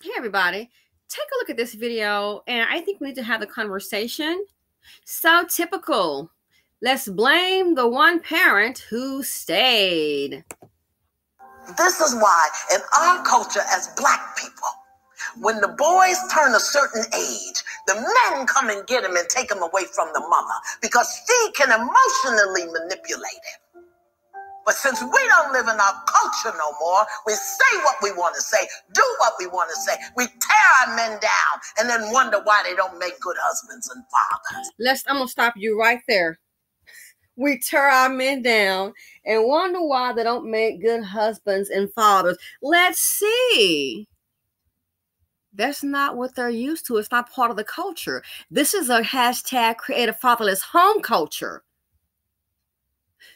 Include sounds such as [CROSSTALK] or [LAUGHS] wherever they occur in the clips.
Hey, everybody. Take a look at this video, and I think we need to have a conversation. So typical. Let's blame the one parent who stayed. This is why, in our culture as black people, when the boys turn a certain age, the men come and get him and take him away from the mother because she can emotionally manipulate him. But since we don't live in our culture no more, we say what we want to say, do what we want to say. We tear our men down and then wonder why they don't make good husbands and fathers. Let's I'm gonna stop you right there. We tear our men down and wonder why they don't make good husbands and fathers. Let's see. That's not what they're used to. It's not part of the culture. This is a hashtag create a fatherless home culture.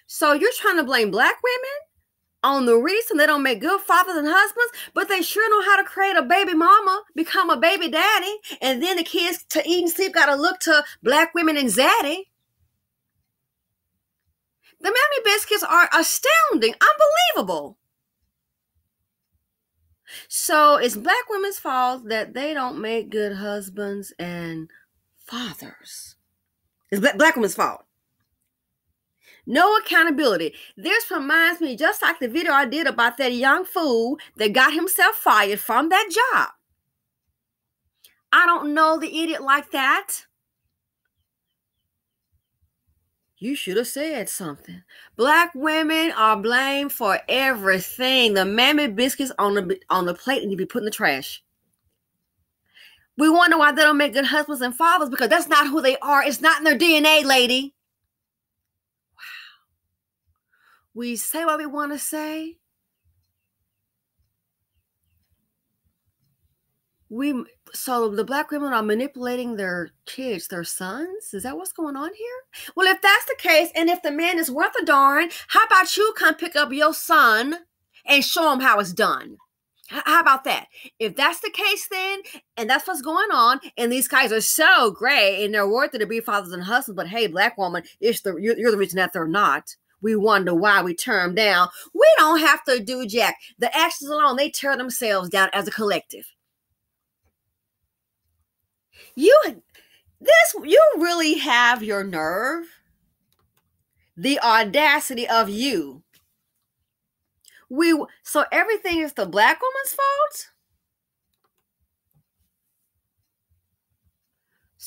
So you're trying to blame black women on the reason they don't make good fathers and husbands, but they sure know how to create a baby mama, become a baby daddy, and then the kids to eat and sleep got to look to black women and zaddy. The Mammy Biscuits are astounding, unbelievable. So it's black women's fault that they don't make good husbands and fathers. It's black, black women's fault. No accountability. This reminds me, just like the video I did about that young fool that got himself fired from that job. I don't know the idiot like that. You should have said something. Black women are blamed for everything. The mammy biscuits on the on the plate need to be put in the trash. We wonder why they don't make good husbands and fathers because that's not who they are. It's not in their DNA, lady. We say what we want to say. we so the black women are manipulating their kids their sons? Is that what's going on here? Well if that's the case and if the man is worth a darn how about you come pick up your son and show him how it's done? How about that? If that's the case then and that's what's going on and these guys are so great and they're worthy to be fathers and husbands but hey black woman it's the you're, you're the reason that they're not we wonder why we tear them down. We don't have to do jack. The actions alone they tear themselves down as a collective. You this you really have your nerve. The audacity of you. We so everything is the black woman's fault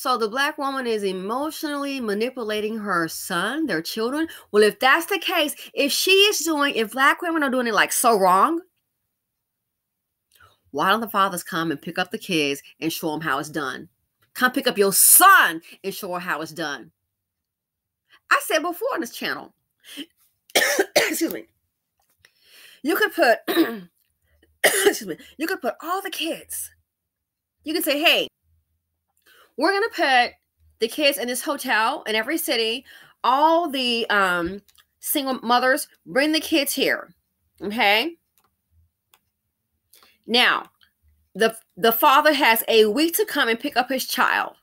so the black woman is emotionally manipulating her son their children well if that's the case if she is doing if black women are doing it like so wrong why don't the fathers come and pick up the kids and show them how it's done Come pick up your son and show her how it's done. I said before on this channel, [COUGHS] excuse me, you could put, [COUGHS] excuse me, you could put all the kids. You can say, hey, we're gonna put the kids in this hotel in every city. All the um, single mothers bring the kids here. Okay. Now, the the father has a week to come and pick up his child.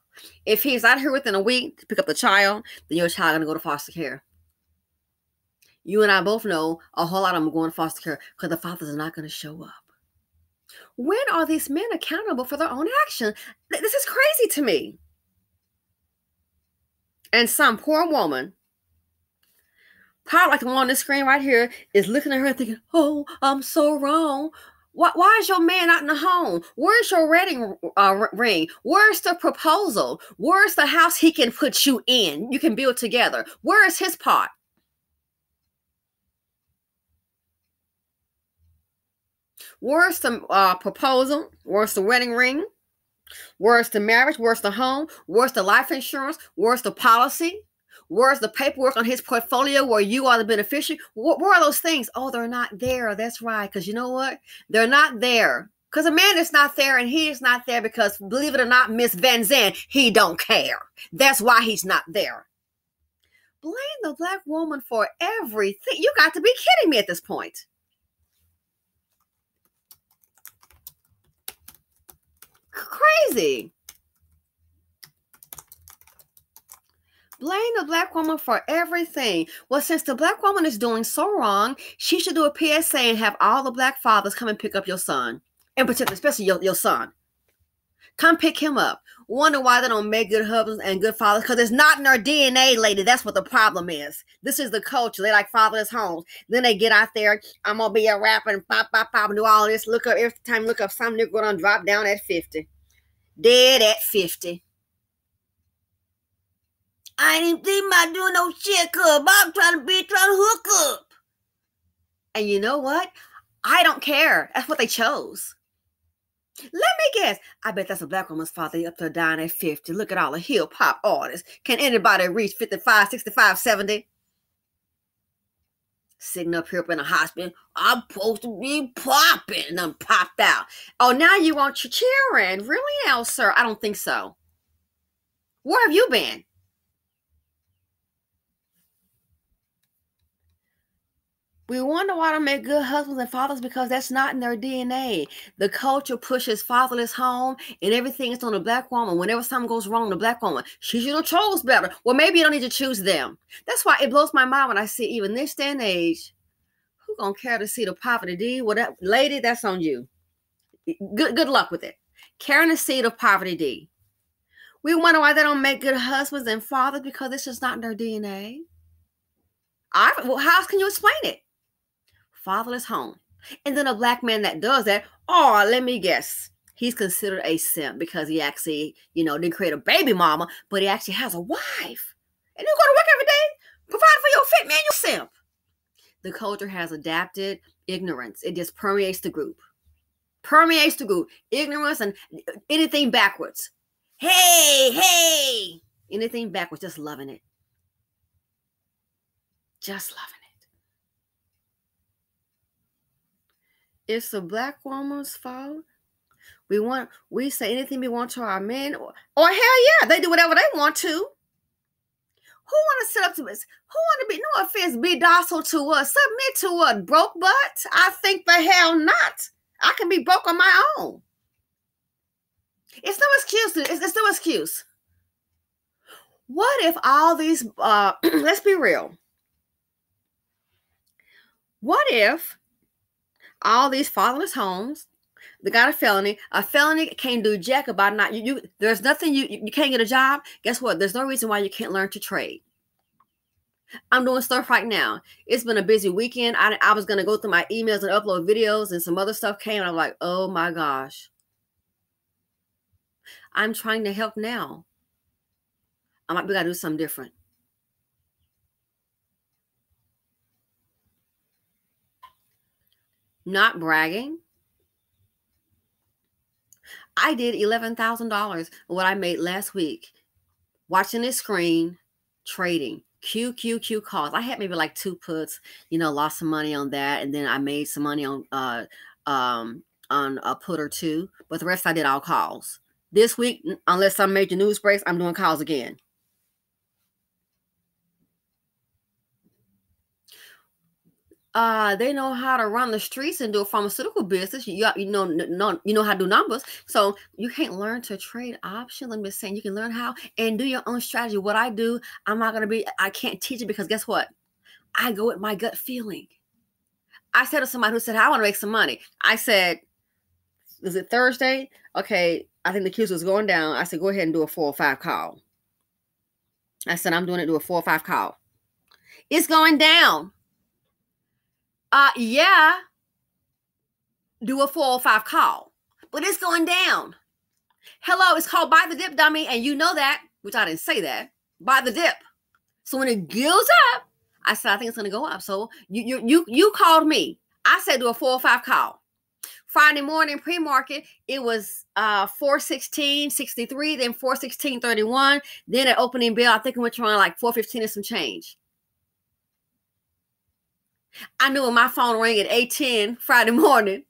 If he's not here within a week to pick up the child, then your child gonna go to foster care. You and I both know a whole lot of them going to foster care because the fathers not going to show up. When are these men accountable for their own action? This is crazy to me. And some poor woman, probably like the one on the screen right here, is looking at her thinking, "Oh, I'm so wrong. Why, why is your man not in the home? Where's your wedding uh, ring? Where's the proposal? Where's the house he can put you in? You can build together. Where is his part? Where's the uh, proposal? Where's the wedding ring? Where's the marriage? Where's the home? Where's the life insurance? Where's the policy? Where's the paperwork on his portfolio where you are the beneficiary? Where, where are those things? Oh, they're not there. That's right. Because you know what? They're not there. Because a man is not there and he is not there because, believe it or not, Miss Vanzant, he don't care. That's why he's not there. Blame the black woman for everything. You got to be kidding me at this point. Crazy. blame the black woman for everything. Well, since the black woman is doing so wrong, she should do a PSA and have all the black fathers come and pick up your son. in particular, especially your, your son. Come pick him up. Wonder why they don't make good husbands and good fathers because it's not in our DNA, lady. That's what the problem is. This is the culture. They like fatherless homes. Then they get out there. I'm gonna be a rapper and pop, pop, pop, and do all this. Look up every time. Look up some nigga gonna drop down at fifty, dead at fifty. I ain't even thinking about doing no shit up. I'm trying to be trying to hook up. And you know what? I don't care. That's what they chose. Let me guess. I bet that's a black woman's father up there dying at 50. Look at all the hip hop artists. Can anybody reach 55, 65, 70? Sitting up here in the hospital. I'm supposed to be popping. And I'm popped out. Oh, now you want your cheering. Really now, sir? I don't think so. Where have you been? We wonder why don't make good husbands and fathers because that's not in their DNA. The culture pushes fatherless home and everything is on the black woman. Whenever something goes wrong, the black woman, she should have chose better. Well, maybe you don't need to choose them. That's why it blows my mind when I see even this day and age, who gonna care to see the poverty D? Well, that lady, that's on you. Good good luck with it. Carrying the seed of poverty D. We wonder why they don't make good husbands and fathers because it's just not in their DNA. I well, how else can you explain it? Fatherless home. And then a black man that does that, oh, let me guess, he's considered a simp because he actually, you know, didn't create a baby mama, but he actually has a wife. And you go to work every day, provide for your fit man, you simp. The culture has adapted ignorance. It just permeates the group. Permeates the group. Ignorance and uh, anything backwards. Hey, hey. Anything backwards, just loving it. Just loving it. It's the black woman's fault. We want we say anything we want to our men, or, or hell yeah, they do whatever they want to. Who want to sit up to us? Who want to be no offense, be docile to us, submit to what broke butt? I think the hell not. I can be broke on my own. It's no excuse. It's, it's no excuse. What if all these? uh [CLEARS THROAT] Let's be real. What if all these fatherless homes. They got a felony. A felony can't do jack about not you. you there's nothing you you can't get a job. Guess what? There's no reason why you can't learn to trade. I'm doing stuff right now. It's been a busy weekend. I, I was gonna go through my emails and upload videos, and some other stuff came. I'm like, oh my gosh. I'm trying to help now. I might be gotta do something different. Not bragging. I did $11,000 what I made last week watching this screen, trading. QQQ calls. I had maybe like two puts, you know, lost some money on that, and then I made some money on uh um on a put or two, but the rest I did all calls. This week, unless some major news breaks, I'm doing calls again. Uh they know how to run the streets and do a pharmaceutical business. You, you know no, you know how to do numbers. So you can't learn to trade options i'm just saying you can learn how and do your own strategy. What i do i'm not going to be i can't teach it because guess what? I go with my gut feeling. I said to somebody who said i want to make some money. I said is it thursday? Okay i think the queues was going down. I said go ahead and do a four or five call. I said i'm doing it do a four or five call. It's going down uh, yeah, do a 405 call, but it's going down. Hello, it's called buy the dip, dummy, and you know that, which I didn't say that. Buy the dip. So when it goes up, I said I think it's going to go up. So you you you you called me. I said do a 405 call. Friday morning pre-market, it was uh 416, 63, then 416.31, Then at opening bill, I think it went around like 415 and some change. I knew when my phone rang at 8:10 Friday morning.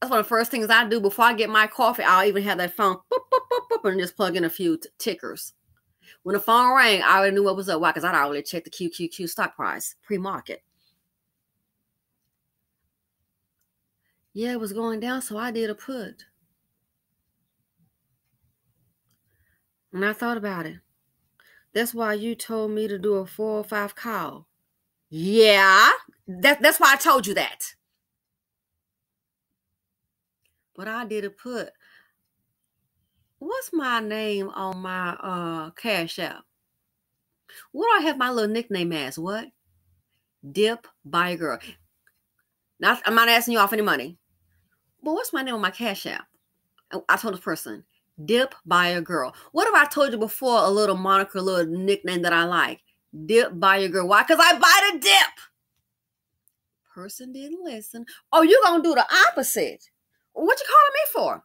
That's one of the first things I do before I get my coffee. I'll even have that phone boop, boop, boop, and just plug in a few t- tickers. When the phone rang, I already knew what was up. Why? Because I'd already checked the QQQ stock price pre-market. Yeah, it was going down, so I did a put. And I thought about it. That's why you told me to do a four or five call. Yeah, that, that's why I told you that. But I did it put what's my name on my uh cash app? What do I have my little nickname as? What? Dip by a girl. Not I'm not asking you off any money. But what's my name on my cash app? I told this person, dip by a girl. What have I told you before? A little moniker, a little nickname that I like. Dip by a girl. Why? Because I buy the dip. Person didn't listen. Oh, you're gonna do the opposite. What you calling me for?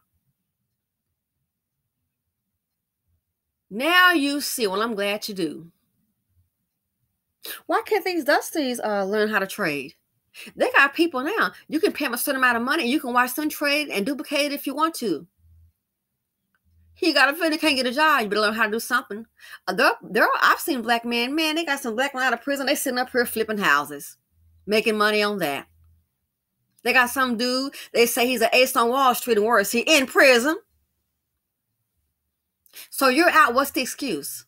Now you see. Well, I'm glad you do. Why can't these dusties uh, learn how to trade? They got people now. You can pay them a certain amount of money. You can watch them trade and duplicate it if you want to. He got a friend that can't get a job. You better learn how to do something. Uh, there, there. I've seen black men. Man, they got some black men out of prison. They sitting up here flipping houses, making money on that. They got some dude. They say he's an ace on Wall Street and worse. He in prison. So you're out. What's the excuse?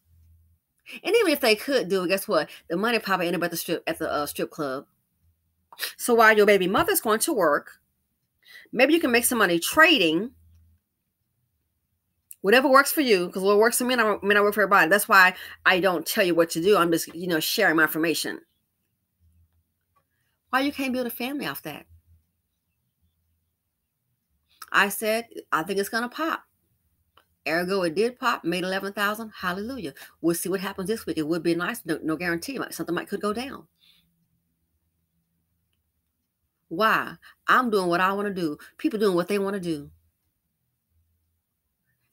And even if they could do it, guess what? The money probably ended up at the strip at the uh, strip club. So while your baby mother's going to work, maybe you can make some money trading. Whatever works for you, because what works for me I may not work for everybody. That's why I don't tell you what to do. I'm just, you know, sharing my information. Why you can't build a family off that? I said, I think it's gonna pop. Ergo, it did pop, made 11,000. Hallelujah. We'll see what happens this week. It would be nice. No, no guarantee. Something might could go down. Why? I'm doing what I want to do. People doing what they want to do.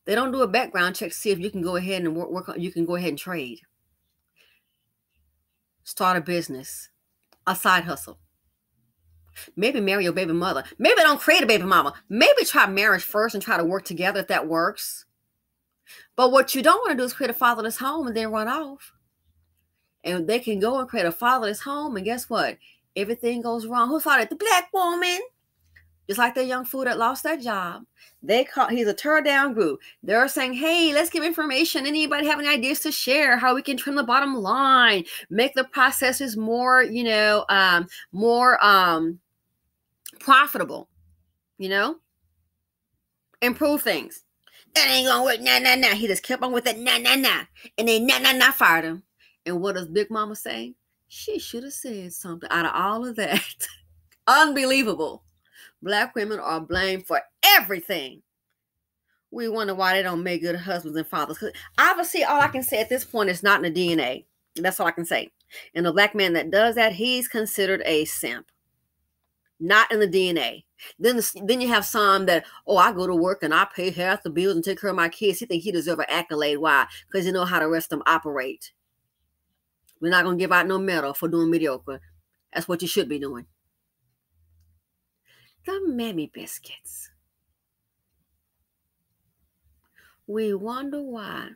They don't do a background check to see if you can go ahead and work, work you can go ahead and trade. Start a business, a side hustle. Maybe marry your baby mother. Maybe don't create a baby mama. Maybe try marriage first and try to work together if that works. But what you don't want to do is create a fatherless home and then run off. And they can go and create a fatherless home, and guess what? Everything goes wrong. Who it? The black woman. Just like that young fool that lost their job. They call he's a tear down group. They're saying, hey, let's give information. Anybody have any ideas to share? How we can trim the bottom line, make the processes more, you know, um, more um profitable, you know, improve things. That ain't gonna work. Nah, nah, nah. He just kept on with it. Nah, nah, nah. And they nah, nah, nah, fired him. And what does Big Mama say? She should have said something out of all of that. [LAUGHS] Unbelievable. Black women are blamed for everything. We wonder why they don't make good husbands and fathers. Obviously, all I can say at this point is not in the DNA. That's all I can say. And the black man that does that, he's considered a simp. Not in the DNA. Then, then you have some that, oh, I go to work and I pay half the bills and take care of my kids. He think he deserve an accolade. Why? Because you know how the rest of them operate. We're not gonna give out no medal for doing mediocre. That's what you should be doing. The mammy biscuits. We wonder why.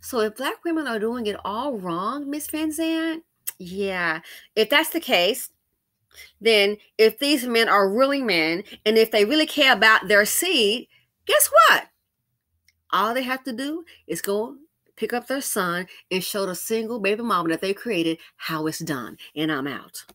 So if black women are doing it all wrong, Miss Vanzant, yeah. If that's the case, then if these men are really men and if they really care about their seed, guess what? All they have to do is go pick up their son and show the single baby mama that they created how it's done. And I'm out.